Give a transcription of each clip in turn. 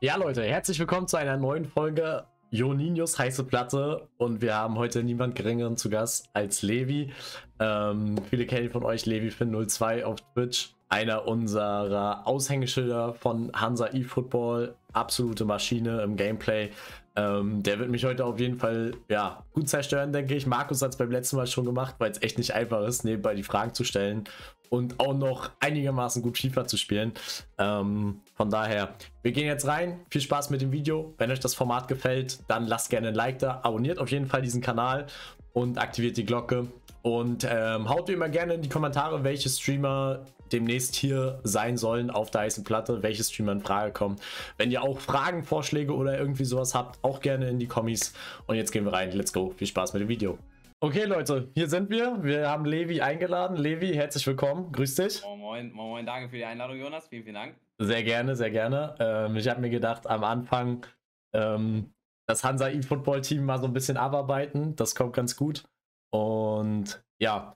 Ja, Leute, herzlich willkommen zu einer neuen Folge Joninius heiße Platte und wir haben heute niemand geringeren zu Gast als Levi. Ähm, viele kennen von euch Levi Finn 02 auf Twitch. Einer unserer Aushängeschilder von Hansa eFootball. Absolute Maschine im Gameplay. Ähm, der wird mich heute auf jeden Fall ja, gut zerstören, denke ich. Markus hat es beim letzten Mal schon gemacht, weil es echt nicht einfach ist, nebenbei die Fragen zu stellen und auch noch einigermaßen gut FIFA zu spielen. Ähm, von daher, wir gehen jetzt rein. Viel Spaß mit dem Video. Wenn euch das Format gefällt, dann lasst gerne ein Like da. Abonniert auf jeden Fall diesen Kanal und aktiviert die Glocke. Und ähm, haut immer gerne in die Kommentare, welche Streamer demnächst hier sein sollen auf der heißen Platte, welche Streamer in Frage kommen. Wenn ihr auch Fragen, Vorschläge oder irgendwie sowas habt, auch gerne in die Kommis. Und jetzt gehen wir rein. Let's go. Viel Spaß mit dem Video. Okay, Leute, hier sind wir. Wir haben Levi eingeladen. Levi, herzlich willkommen. Grüß dich. Moin, moin, moin, danke für die Einladung, Jonas. Vielen, vielen Dank. Sehr gerne, sehr gerne. Ähm, ich habe mir gedacht, am Anfang ähm, das Hansa E-Football-Team mal so ein bisschen abarbeiten. Das kommt ganz gut. Und ja,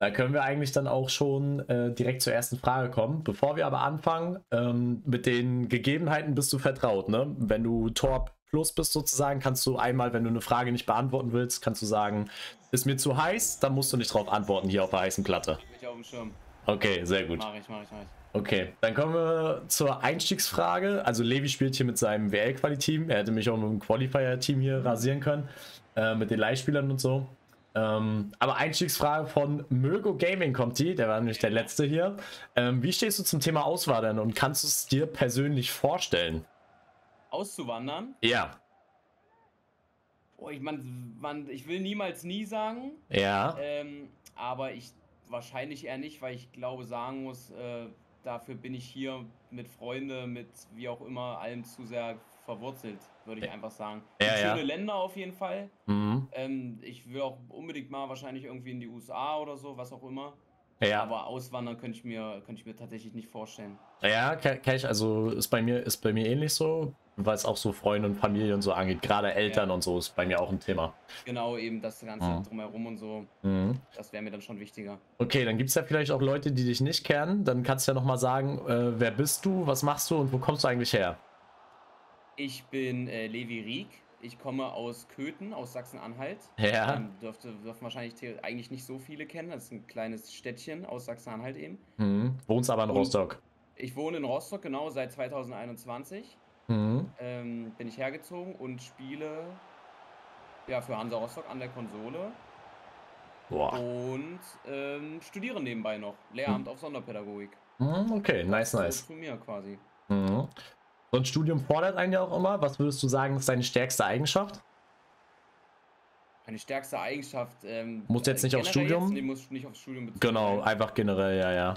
da können wir eigentlich dann auch schon äh, direkt zur ersten Frage kommen. Bevor wir aber anfangen, ähm, mit den Gegebenheiten bist du vertraut, ne? Wenn du Tor Plus bist sozusagen, kannst du einmal, wenn du eine Frage nicht beantworten willst, kannst du sagen, ist mir zu heiß, dann musst du nicht drauf antworten hier auf der heißen Platte. Ich auf dem Schirm. Okay, sehr gut. Mach ich, mach ich, mach ich. Okay, dann kommen wir zur Einstiegsfrage. Also Levi spielt hier mit seinem WL-Quali-Team. Er hätte mich auch mit dem Qualifier-Team hier rasieren können, äh, mit den Leihspielern und so. Ähm, aber Einstiegsfrage von Mögo Gaming kommt die, der war nämlich der letzte hier. Ähm, wie stehst du zum Thema Auswandern und kannst du es dir persönlich vorstellen? Auszuwandern? Ja. Oh, ich, man, ich will niemals nie sagen. Ja. Ähm, aber ich wahrscheinlich eher nicht, weil ich glaube, sagen muss, äh, dafür bin ich hier mit Freunde, mit wie auch immer, allem zu sehr verwurzelt, würde ich einfach sagen. Ja, schöne ja. Länder auf jeden Fall. Mhm. Ähm, ich will auch unbedingt mal wahrscheinlich irgendwie in die USA oder so, was auch immer. Ja. Aber auswandern könnte ich mir, könnte ich mir tatsächlich nicht vorstellen. Ja, kann, kann ich, also ist bei mir, ist bei mir ähnlich so, weil es auch so Freunde und Familie und so angeht. Gerade Eltern Ja. und so ist bei mir auch ein Thema. Genau, eben das Ganze Mhm. drumherum und so. Mhm. Das wäre mir dann schon wichtiger. Okay, dann gibt es ja vielleicht auch Leute, die dich nicht kennen. Dann kannst du ja nochmal sagen, äh, wer bist du, was machst du und wo kommst du eigentlich her? Ich bin äh, Levi Rieck. Ich komme aus Köthen, aus Sachsen-Anhalt. Ja. Ähm, dürfte, dürfen wahrscheinlich eigentlich nicht so viele kennen. Das ist ein kleines Städtchen aus Sachsen-Anhalt eben. Mhm. Wohnst aber in Und- Rostock. Ich wohne in Rostock, genau, seit 2021. Mhm. Ähm, bin ich hergezogen und spiele ja, für Hansa Rostock an der Konsole Boah. und ähm, studiere nebenbei noch. Lehramt auf Sonderpädagogik. Mhm, Okay, nice, nice. Zu mir quasi. Mhm. So ein Studium fordert einen ja auch immer. Was würdest du sagen, ist deine stärkste Eigenschaft? Meine stärkste Eigenschaft. Ähm, Muss jetzt nicht aufs Studium? Jetzt, nee, muss nicht aufs Studium bezogen Genau, sein. einfach generell, ja, ja.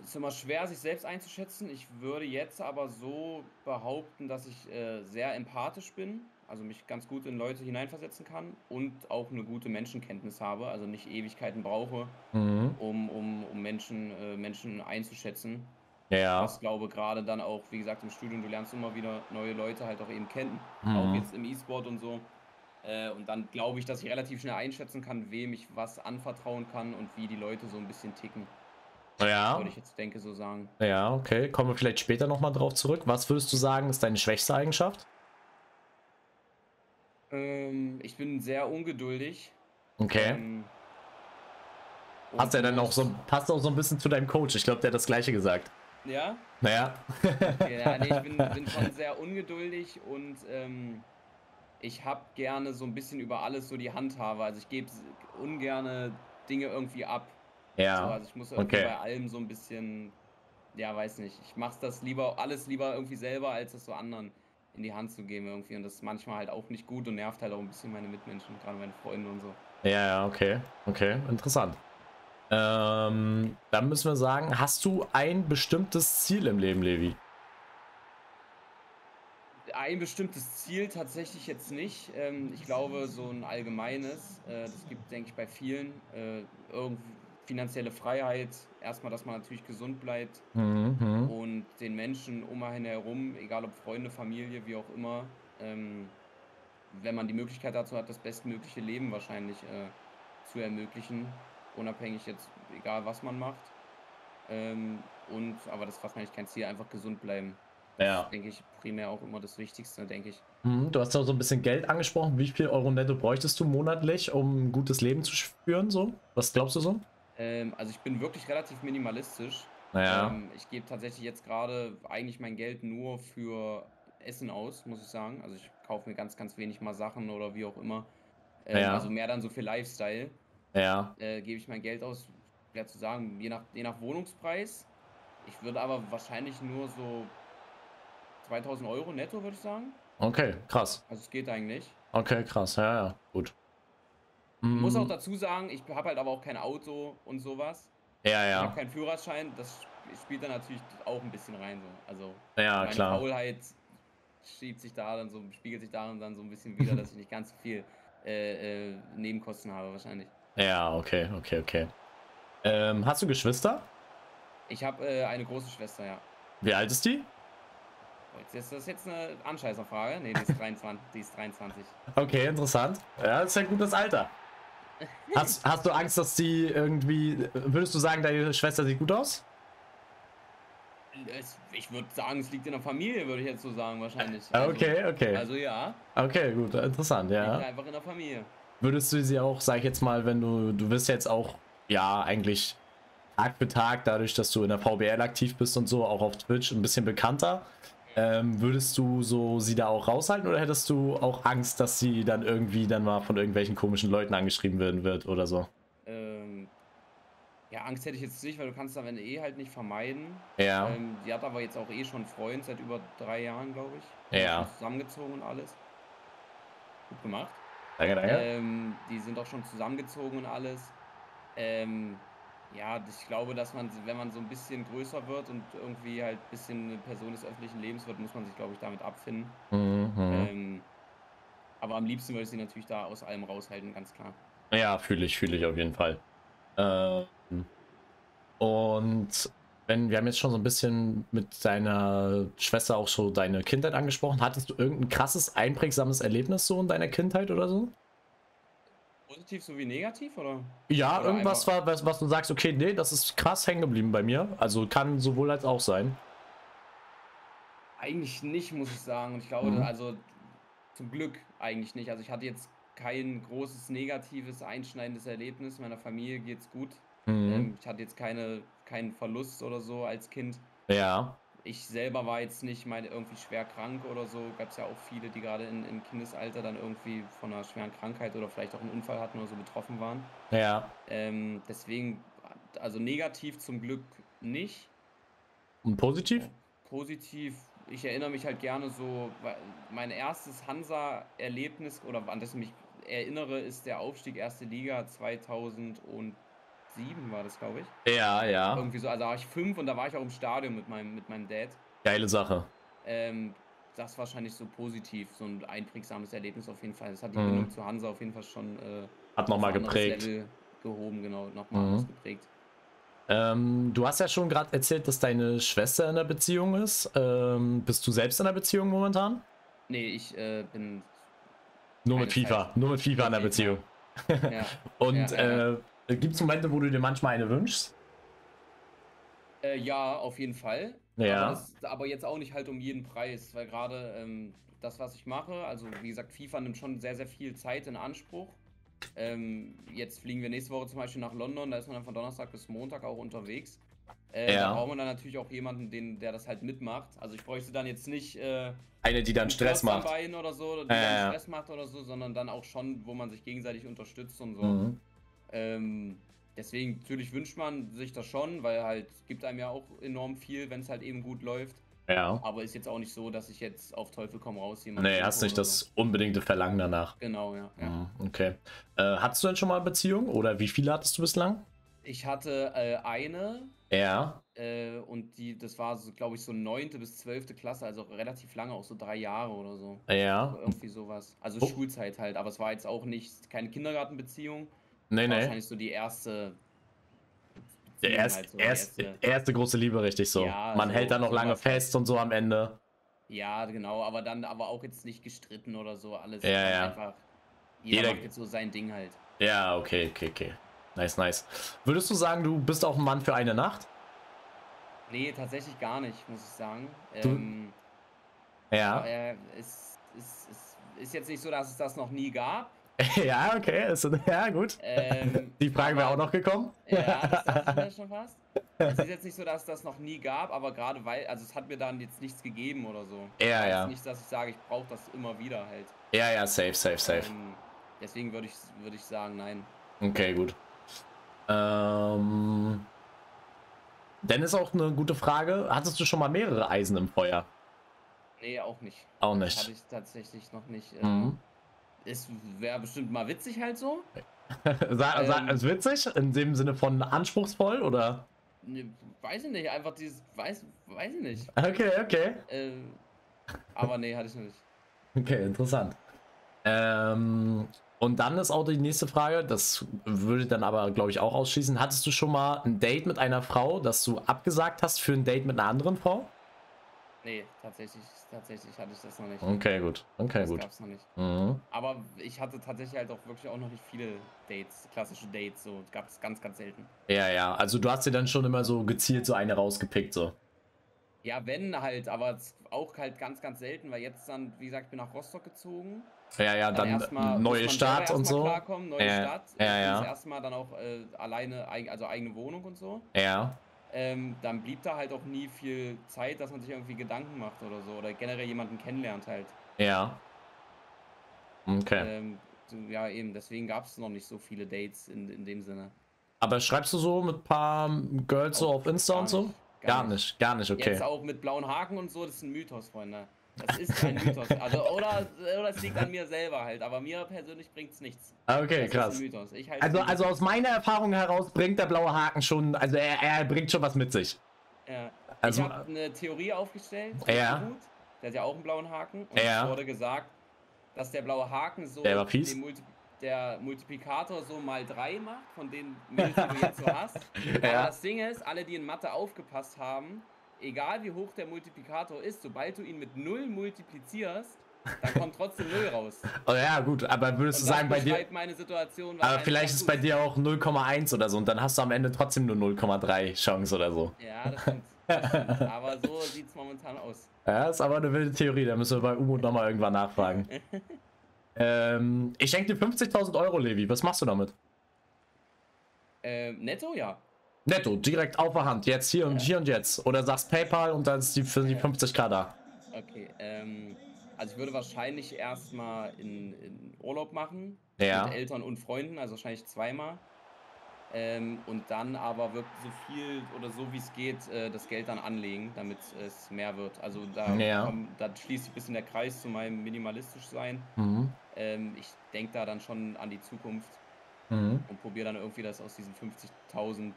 Es ist immer schwer, sich selbst einzuschätzen. Ich würde jetzt aber so behaupten, dass ich äh, sehr empathisch bin, also mich ganz gut in Leute hineinversetzen kann und auch eine gute Menschenkenntnis habe, also nicht Ewigkeiten brauche, Mhm. um, um, um Menschen, äh, Menschen einzuschätzen. Ja. Was glaube gerade dann auch, wie gesagt, im Studium, du lernst immer wieder neue Leute halt auch eben kennen, Mhm. auch jetzt im E-Sport und so. Äh, und dann glaube ich, dass ich relativ schnell einschätzen kann, wem ich was anvertrauen kann und wie die Leute so ein bisschen ticken. Ja. Würde ich jetzt denke so sagen. Ja, okay. Kommen wir vielleicht später nochmal drauf zurück. Was würdest du sagen, ist deine schwächste Eigenschaft? Ähm, ich bin sehr ungeduldig. Okay. Ähm, Passt ja dann auch so, passt auch so ein bisschen zu deinem Coach. Ich glaube, der hat das gleiche gesagt. Ja? Naja. ja nee, ich bin, bin schon sehr ungeduldig und ähm, ich habe gerne so ein bisschen über alles so die Handhabe. Also ich gebe ungerne Dinge irgendwie ab. So, ja. also ich muss irgendwie okay. bei allem so ein bisschen, ja, weiß nicht. Ich mache das lieber, alles lieber irgendwie selber, als es so anderen in die Hand zu geben irgendwie. Und das ist manchmal halt auch nicht gut und nervt halt auch ein bisschen meine Mitmenschen, gerade meine Freunde und so. Ja, ja, okay. Okay, interessant. Ähm, dann müssen wir sagen, hast du ein bestimmtes Ziel im Leben, Levi? Ein bestimmtes Ziel tatsächlich jetzt nicht. Ähm, ich glaube, so ein allgemeines, äh, das gibt, denke ich, bei vielen, äh, irgendwie finanzielle Freiheit. Erstmal, dass man natürlich gesund bleibt Mhm. mhm. und den Menschen um einen herum, egal ob Freunde, Familie, wie auch immer, ähm, wenn man die Möglichkeit dazu hat, das bestmögliche Leben wahrscheinlich äh, zu ermöglichen. Unabhängig jetzt, egal was man macht. Ähm, und, aber das ist wahrscheinlich kein Ziel, einfach gesund bleiben. Ja. Denke ich primär auch immer das Wichtigste, denke ich. Hm, du hast ja so ein bisschen Geld angesprochen. Wie viel Euro netto bräuchtest du monatlich, um ein gutes Leben zu führen? So? Was glaubst du so? Ähm, also ich bin wirklich relativ minimalistisch. Naja. Ähm, ich gebe tatsächlich jetzt gerade eigentlich mein Geld nur für Essen aus, muss ich sagen. Also ich kaufe mir ganz, ganz wenig mal Sachen oder wie auch immer. Ähm, Ja. Also mehr dann so für Lifestyle. Ja. Äh, gebe ich mein Geld aus, schwer zu sagen, je nach, je nach Wohnungspreis. Ich würde aber wahrscheinlich nur so 2000 Euro netto, würde ich sagen. Okay, krass. Also es geht eigentlich. Okay, krass. Ja, ja, gut. Muss auch Hm, dazu sagen, ich habe halt aber auch kein Auto und sowas. Ja, Ich ja. habe keinen Führerschein, das sp- spielt dann natürlich auch ein bisschen rein. So. Also Ja, meine klar. Faulheit schiebt sich da dann so, spiegelt sich darin dann so ein bisschen wieder, dass ich nicht ganz so viel äh, äh, Nebenkosten habe wahrscheinlich. Ja, okay, okay, okay. Ähm, hast du Geschwister? Ich habe äh, eine große Schwester, ja. Wie alt ist die? Jetzt ist das jetzt eine Anscheißerfrage? Nee, die ist 23. die ist 23. Okay, interessant. Ja, das ist ein gutes Alter. Hast, hast du Angst, dass die irgendwie. Würdest du sagen, deine Schwester sieht gut aus? Es, ich würde sagen, es liegt in der Familie, würde ich jetzt so sagen, wahrscheinlich. Ah, Also- Okay, okay. Also ja, Okay, gut, interessant, liegt ja. einfach in der Familie. Würdest du sie auch, sag ich jetzt mal, wenn du. Du wirst jetzt auch, ja, eigentlich Tag für Tag, dadurch, dass du in der VBL aktiv bist und so, auch auf Twitch ein bisschen bekannter. Ähm, würdest du so sie da auch raushalten oder hättest du auch Angst, dass sie dann irgendwie dann mal von irgendwelchen komischen Leuten angeschrieben werden wird oder so? Ähm, ja, Angst hätte ich jetzt nicht, weil du kannst am Ende eh halt nicht vermeiden. Ja. Ähm, die hat aber jetzt auch eh schon einen Freund seit über drei Jahren, glaube ich. Ja. Zusammengezogen und alles. Gut gemacht. Danke, danke. Ähm, die sind auch schon zusammengezogen und alles. Ähm, ja, ich glaube, dass man, wenn man so ein bisschen größer wird und irgendwie halt ein bisschen eine Person des öffentlichen Lebens wird, muss man sich, glaube ich, damit abfinden. Mhm, mhm. Ähm, aber am liebsten würde ich sie natürlich da aus allem raushalten, ganz klar. Ja, fühle ich, fühle ich auf jeden Fall. Ähm, und wenn wir haben jetzt schon so ein bisschen mit deiner Schwester auch so deine Kindheit angesprochen, hattest du irgendein krasses, einprägsames Erlebnis so in deiner Kindheit oder so? Positiv sowie negativ, oder? Ja, Oder irgendwas war, was, was du sagst, okay, nee, das ist krass hängen geblieben bei mir. Also kann sowohl als auch sein. Eigentlich nicht, muss ich sagen. Und ich glaube, Mhm. also zum Glück eigentlich nicht. Also ich hatte jetzt kein großes negatives, einschneidendes Erlebnis. Meiner Familie geht's gut. Mhm. Ähm, ich hatte jetzt keine, keinen Verlust oder so als Kind. Ja, Ich selber war jetzt nicht meine irgendwie schwer krank oder so. Gab es ja auch viele, die gerade in, im Kindesalter dann irgendwie von einer schweren Krankheit oder vielleicht auch einen Unfall hatten oder so betroffen waren. ja. Ähm, deswegen, also negativ zum Glück nicht. Und positiv? Positiv, ich erinnere mich halt gerne so, weil mein erstes Hansa-Erlebnis oder an das ich mich erinnere, ist der Aufstieg erste Liga 2007 war das, glaube ich. Ja, ja. Irgendwie so, also da war ich fünf und da war ich auch im Stadion mit meinem, mit meinem Dad. Geile Sache. Ähm, das wahrscheinlich so positiv, so ein einprägsames Erlebnis auf jeden Fall. Das hat die Mhm. Bindung zu Hansa auf jeden Fall schon äh, Hat nochmal geprägt. Level gehoben, genau, nochmal Mhm. geprägt. Ähm, du hast ja schon gerade erzählt, dass deine Schwester in der Beziehung ist. Ähm, bist du selbst in der Beziehung momentan? Nee, ich äh, bin. Nur mit FIFA. Zeit. Nur mit FIFA in der Beziehung. Ja. Und ja, ja. äh, gibt es Momente, wo du dir manchmal eine wünschst? Äh, ja, auf jeden Fall. Ja. Aber, das, aber jetzt auch nicht halt um jeden Preis, weil gerade ähm, das, was ich mache, also wie gesagt, FIFA nimmt schon sehr, sehr viel Zeit in Anspruch. Ähm, jetzt fliegen wir nächste Woche zum Beispiel nach London, da ist man dann von Donnerstag bis Montag auch unterwegs. Äh, Ja. Da braucht man dann natürlich auch jemanden, den, der das halt mitmacht. Also ich bräuchte dann jetzt nicht äh, Eine, die dann Stress macht. Oder so, die Ja, dann. Stress macht oder so, sondern dann auch schon, wo man sich gegenseitig unterstützt und so. Mhm. Ähm, deswegen, natürlich wünscht man sich das schon, weil halt gibt einem ja auch enorm viel, wenn es halt eben gut läuft. Ja. Aber ist jetzt auch nicht so, dass ich jetzt auf Teufel komm raus jemanden Nee, hast nicht das unbedingte Verlangen danach. Genau, ja. ja. Mhm, Okay. Äh, hattest du denn schon mal Beziehung oder wie viele hattest du bislang? Ich hatte äh, eine Ja. äh, und die, das war so, glaube ich, so neunte bis zwölfte Klasse, also relativ lange, auch so drei Jahre oder so. Ja. Irgendwie sowas. Also Oh. Schulzeit halt, aber es war jetzt auch nicht keine Kindergartenbeziehung. Nee, nee. Wahrscheinlich so die erste. Der erst, halt so, erst, erste- erste große Liebe, richtig so. Ja, Man so- hält da noch lange halt. fest und so am Ende. Ja, genau, aber dann aber auch jetzt nicht gestritten oder so, alles Ja, dann ja. einfach. Jeder, Jeder- macht jetzt so sein Ding halt. Ja, okay, okay, okay. Nice, nice. Würdest du sagen, du bist auch ein Mann für eine Nacht? Nee, tatsächlich gar nicht, muss ich sagen. Du- Ähm, Ja. Äh, es, es, es ist jetzt nicht so, dass es das noch nie gab. ja, okay. Ist, ja, gut. Ähm, Die Frage wäre auch noch gekommen. Ja, das dachte ich mir schon fast. Es ist jetzt nicht so, dass es das noch nie gab, aber gerade weil, also es hat mir dann jetzt nichts gegeben oder so. Ja, ist ja. nicht, dass ich sage, ich brauche das immer wieder halt. Ja, ja, safe, safe, safe. Ähm, deswegen würde ich, würde ich sagen, nein. Okay, gut. Ähm, dann ist auch eine gute Frage. Hattest du schon mal mehrere Eisen im Feuer? Nee, auch nicht. Auch Hatte nicht. ich tatsächlich noch nicht. äh, Mhm. Es wäre bestimmt mal witzig halt so. Sa sa Ähm. ist witzig? In dem Sinne von anspruchsvoll oder? Ne, weiß ich nicht, einfach dieses, weiß, weiß ich nicht. Okay, okay. Äh, aber nee, hatte ich noch nicht. Okay, interessant. Ähm, und dann ist auch die nächste Frage, das würde dann aber, glaube ich, auch ausschließen. Hattest du schon mal ein Date mit einer Frau, das du abgesagt hast für ein Date mit einer anderen Frau? Nee, tatsächlich, tatsächlich hatte ich das noch nicht. Okay, gut. Okay, das gut. gab's noch nicht. Mhm. Aber ich hatte tatsächlich halt auch wirklich auch noch nicht viele Dates, klassische Dates, so gab es ganz, ganz selten. Ja, ja. Also du hast dir dann schon immer so gezielt so eine rausgepickt, so. Ja, wenn halt, aber auch halt ganz, ganz selten, weil jetzt dann, wie gesagt, ich bin nach Rostock gezogen. Ja, ja, dann erstmal- muss neue Stadt und erstmal so. Klarkommen, neue Ja, Stadt. ja, ja. Das erste Mal dann auch äh, alleine, also eigene Wohnung und so. Ja. Ähm, dann blieb da halt auch nie viel Zeit, dass man sich irgendwie Gedanken macht oder so. Oder generell jemanden kennenlernt halt. Ja. Okay. Ähm, so, ja, eben, deswegen gab es noch nicht so viele Dates in, in dem Sinne. Aber schreibst du so mit ein paar Girls so Auch auf Insta und so? nicht, Gar nicht, gar nicht, okay. Jetzt auch mit blauen Haken und so, das ist ein Mythos, Freunde. Das ist kein Mythos. Also, oder, oder es liegt an mir selber halt, aber mir persönlich bringt es nichts. Ah, Okay, Das krass. Halte Also, also aus meiner Erfahrung heraus bringt der blaue Haken schon, also er, er bringt schon was mit sich. Ja. Also- ich habe eine Theorie aufgestellt. Ja. Gut, der hat ja auch einen blauen Haken. Und Ja. es wurde gesagt, dass der blaue Haken so Der Multi der Multiplikator so mal 3 macht, von den Milch, die du jetzt so hast. Aber Ja. das Ding ist, alle, die in Mathe aufgepasst haben, egal wie hoch der Multiplikator ist, sobald du ihn mit 0 multiplizierst, dann kommt trotzdem 0 raus. Oh ja, gut, aber würdest Und du sagen, bei dir, meine Situation. aber vielleicht ist bei dir auch 0,1 oder so und dann hast du am Ende trotzdem nur 0,3 Chance oder so. Ja, das stimmt. Das stimmt. Aber so sieht es momentan aus. Ja, ist aber eine wilde Theorie, da müssen wir bei Umut nochmal irgendwann nachfragen. ähm, ich schenke dir 50.000 Euro, Levi, was machst du damit? Ähm, netto, ja. Netto, direkt auf der Hand, jetzt, hier und hier und jetzt. Oder sagst PayPal und dann ist die, für die 50k da. Okay, ähm, also ich würde wahrscheinlich erstmal in, in Urlaub machen. Ja. Mit Eltern und Freunden, also wahrscheinlich zweimal. Ähm, und dann aber wirklich so viel oder so wie es geht, äh, das Geld dann anlegen, damit es mehr wird. Also da, Ja. komm, da schließt sich ein bisschen der Kreis zu meinem minimalistisch sein. Mhm. Ähm, ich denke da dann schon an die Zukunft Mhm. und probiere dann irgendwie, dass aus diesen 50.000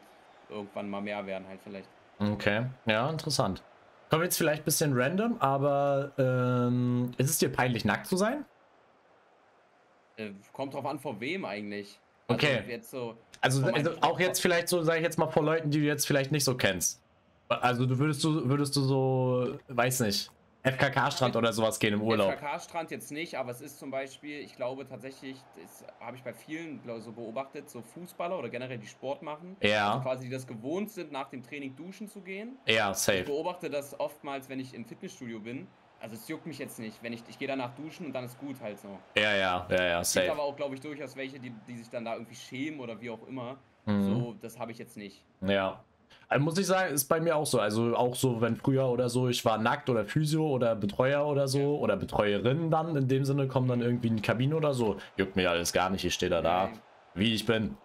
irgendwann mal mehr werden halt vielleicht. Okay, ja, interessant. Kommt jetzt vielleicht ein bisschen random, aber ähm, ist es dir peinlich, nackt zu sein? Äh, kommt drauf an, vor wem eigentlich. Okay. Also jetzt so, Also, also auch jetzt vielleicht so, sage ich jetzt mal, vor Leuten, die du jetzt vielleicht nicht so kennst. Also du würdest du, würdest du so, weiß nicht, FKK-Strand oder sowas gehen im Urlaub. FKK-Strand jetzt nicht, aber es ist zum Beispiel, ich glaube tatsächlich, das habe ich bei vielen so beobachtet, so Fußballer oder generell die Sport machen, Ja. also quasi die das gewohnt sind, nach dem Training duschen zu gehen. Ja, Ich safe. beobachte das oftmals, wenn ich im Fitnessstudio bin. Also es juckt mich jetzt nicht, wenn ich, ich gehe danach duschen und dann ist gut halt so. Ja, ja, ja, ja, Es gibt safe. aber auch, glaube ich, durchaus welche, die, die sich dann da irgendwie schämen oder wie auch immer. Mhm. So, das habe ich jetzt nicht. Ja. Also muss ich sagen, ist bei mir auch so. Also auch so, wenn früher oder so, ich war nackt oder Physio oder Betreuer oder so oder Betreuerin dann, in dem Sinne kommen dann irgendwie in die Kabine oder so. Juckt mir alles gar nicht, ich stehe da da, wie ich bin.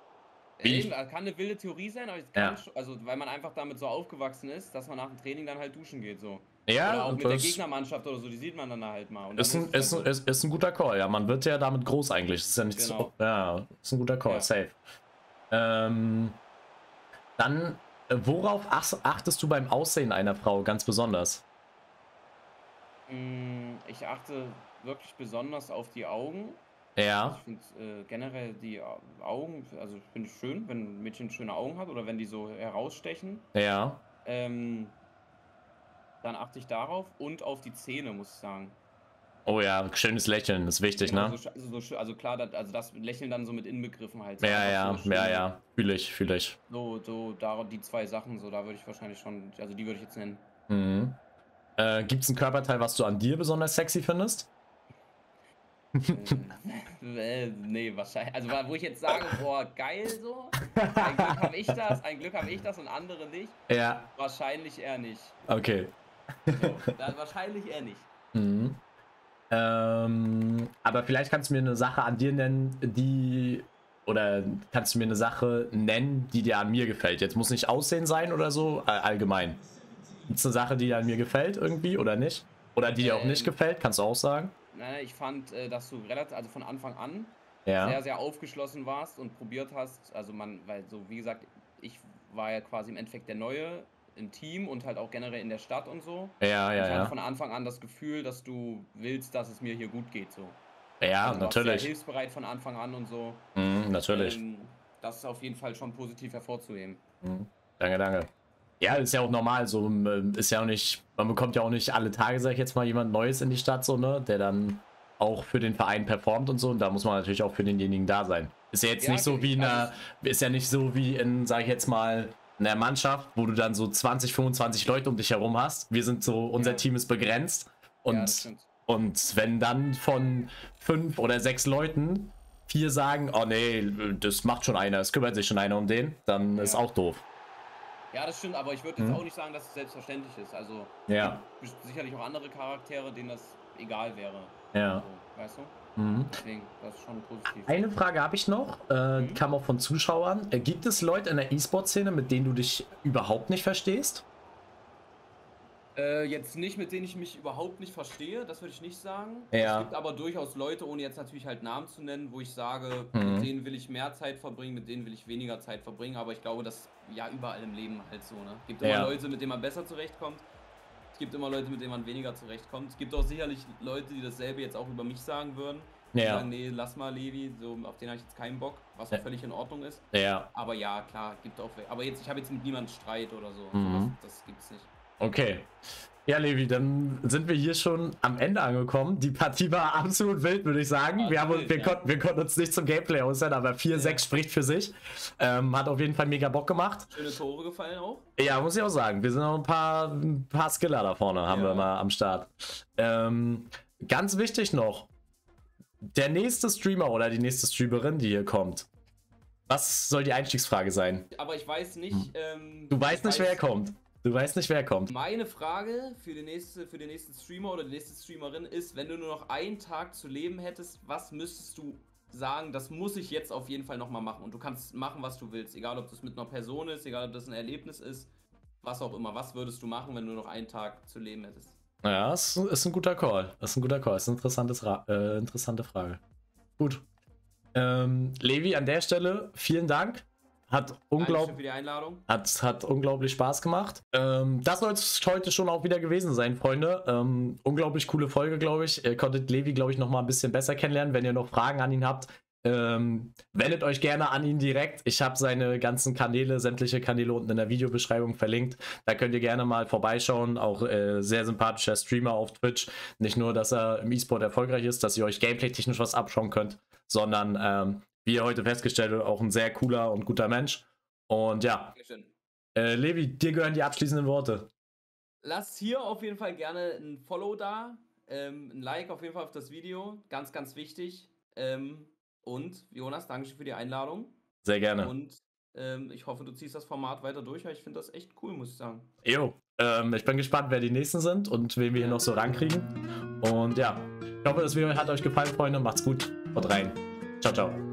Wie ich- Eben, das kann eine wilde Theorie sein, aber es Ja. kann, schon- also weil man einfach damit so aufgewachsen ist, dass man nach dem Training dann halt duschen geht so. Ja, Oder auch und mit der Gegnermannschaft oder so, die sieht man dann halt mal. Ist ein, ist, halt ein, ist, ist ein guter Call. Ja, man wird ja damit groß eigentlich. Das ist ja nicht Genau. so. Ja, ist ein guter Call, Ja. safe. Ähm, dann, worauf ach, achtest du beim Aussehen einer Frau ganz besonders? so. Mm, Ich achte wirklich besonders auf die Augen. Ja, Ich finde äh, generell die Au- Augen, also finde ich schön, wenn ein Mädchen schöne Augen hat oder wenn die so herausstechen. ja. Ähm, dann achte ich darauf und auf die Zähne, muss ich sagen. Oh ja, schönes Lächeln ist wichtig, Genau, ne? so, also, so, also klar, das, also das Lächeln dann so mit inbegriffen halt. so Ja, ja, so ja, ja. Fühle ich, fühle ich. So, so, da, die zwei Sachen, so, da würde ich wahrscheinlich schon, also die würde ich jetzt nennen. Mhm. Äh, Gibt es ein Körperteil, was du an dir besonders sexy findest? äh, nee, wahrscheinlich. Also wo ich jetzt sage, boah, geil so. Ein Glück habe ich das, ein Glück habe ich das und andere nicht. Ja. Wahrscheinlich eher nicht. Okay. So, dann wahrscheinlich eher nicht. Mhm. Ähm, aber vielleicht kannst du mir eine Sache an dir nennen, die. Oder kannst du mir eine Sache nennen, die dir an mir gefällt? Jetzt muss nicht Aussehen sein oder so, allgemein. Gibt es eine Sache, die dir an mir gefällt irgendwie oder nicht? Oder die dir auch nicht Ähm. gefällt, kannst du auch sagen? Nein, ich fand, äh, dass du relativ, also von Anfang an Ja. sehr, sehr aufgeschlossen warst und probiert hast. Also man, weil so wie gesagt, ich war ja quasi im Endeffekt der Neue im Team und halt auch generell in der Stadt und so. Ja, ich ja, hatte ja. von Anfang an das Gefühl, dass du willst, dass es mir hier gut geht. So. Ja, Also warst Sehr natürlich. hilfsbereit von Anfang an und so. Mhm, natürlich. Ähm, das ist auf jeden Fall schon positiv hervorzuheben. Mhm. Danke, danke. Ja, ist ja auch normal, so ähm, ist ja auch nicht, man bekommt ja auch nicht alle Tage, sag ich jetzt mal, jemand Neues in die Stadt, so, ne, der dann auch für den Verein performt und so, und da muss man natürlich auch für denjenigen da sein. Ist ja jetzt Ja, nicht so wie in also einer, ist ja nicht so wie in, sag ich jetzt mal, in der Mannschaft, wo du dann so 20, 25 Leute um dich herum hast. Wir sind so, unser Ja. Team ist begrenzt ja, und, stimmt. und wenn dann von fünf oder sechs Leuten vier sagen, oh nee, das macht schon einer, es kümmert sich schon einer um den, dann ist Ja. auch doof. Ja, das stimmt, aber ich würde jetzt Mhm. auch nicht sagen, dass es selbstverständlich ist. Also Ja. es gibt sicherlich auch andere Charaktere, denen das egal wäre. Ja. So, weißt du? Mhm. Deswegen, das ist schon positiv. Eine Frage habe ich noch, äh, Mhm. kam auch von Zuschauern. Äh, gibt es Leute in der E-Sport-Szene, mit denen du dich überhaupt nicht verstehst? Äh, jetzt nicht, mit denen ich mich überhaupt nicht verstehe, das würde ich nicht sagen. Ja. Es gibt aber durchaus Leute, ohne jetzt natürlich halt Namen zu nennen, wo ich sage, Mhm. mit denen will ich mehr Zeit verbringen, mit denen will ich weniger Zeit verbringen, aber ich glaube, das ja überall im Leben halt so, ne? Es gibt immer Ja. Leute, mit denen man besser zurechtkommt. Es gibt immer Leute, mit denen man weniger zurechtkommt. Es gibt auch sicherlich Leute, die dasselbe jetzt auch über mich sagen würden. Die Ja. sagen, nee, lass mal Levi, so, auf den habe ich jetzt keinen Bock, was Ja. auch völlig in Ordnung ist. Ja, Aber ja, klar, gibt auch. Aber jetzt, ich habe jetzt mit niemandem Streit oder so. Mhm. Das, das gibt's nicht. okay. Ja, Levi, dann sind wir hier schon am Ende angekommen. Die Partie war absolut wild, würde ich sagen. War Wir, haben, wild, wir, ja. konnten, wir konnten uns nicht zum Gameplay äußern, aber 4-6 spricht für sich. Ähm, hat auf jeden Fall mega Bock gemacht. Schöne Tore gefallen auch. Ja, muss ich auch sagen. Wir sind noch ein paar, ein paar Skiller da vorne, haben Ja. wir mal am Start. Ähm, ganz wichtig noch: Der nächste Streamer oder die nächste Streamerin, die hier kommt. Was soll die Einstiegsfrage sein? Aber ich weiß nicht. Ähm, Hm. Du weißt ich nicht, wer kommt. Du weißt nicht, wer kommt. Meine Frage für, die nächste, für den nächsten Streamer oder die nächste Streamerin ist, wenn du nur noch einen Tag zu leben hättest, was müsstest du sagen, das muss ich jetzt auf jeden Fall nochmal machen? Und du kannst machen, was du willst. Egal, ob das mit einer Person ist, egal, ob das ein Erlebnis ist, was auch immer. Was würdest du machen, wenn du nur noch einen Tag zu leben hättest? Ja, ist, ist ein guter Call. Ist ein guter Call. Ist eine interessantes äh, interessante Frage. Gut. Ähm, Levi, an der Stelle, vielen Dank. Hat Einladung. Hat, hat unglaublich Spaß gemacht. Ähm, das soll es heute schon auch wieder gewesen sein, Freunde. Ähm, unglaublich coole Folge, glaube ich. Ihr konntet Levi, glaube ich, noch mal ein bisschen besser kennenlernen. Wenn ihr noch Fragen an ihn habt, ähm, wendet euch gerne an ihn direkt. Ich habe seine ganzen Kanäle, sämtliche Kanäle unten in der Videobeschreibung verlinkt. Da könnt ihr gerne mal vorbeischauen. Auch äh, sehr sympathischer Streamer auf Twitch. Nicht nur, dass er im E-Sport erfolgreich ist, dass ihr euch gameplay-technisch was abschauen könnt, sondern ähm, wie ihr heute festgestellt habt, auch ein sehr cooler und guter Mensch. Und ja, Dankeschön. äh, Levi, dir gehören die abschließenden Worte. Lasst hier auf jeden Fall gerne ein Follow da, ähm, ein Like auf jeden Fall auf das Video, ganz, ganz wichtig. Ähm, und Jonas, danke schön für die Einladung. Sehr gerne. Und ähm, ich hoffe, du ziehst das Format weiter durch, weil ich finde das echt cool, muss ich sagen. Jo, ähm, ich bin gespannt, wer die nächsten sind und wen wir hier noch so rankriegen. Und ja, ich hoffe, das Video hat euch gefallen, Freunde. Macht's gut. Haut rein. Ciao, ciao.